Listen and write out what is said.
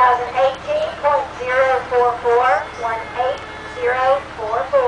2018.044, 18044.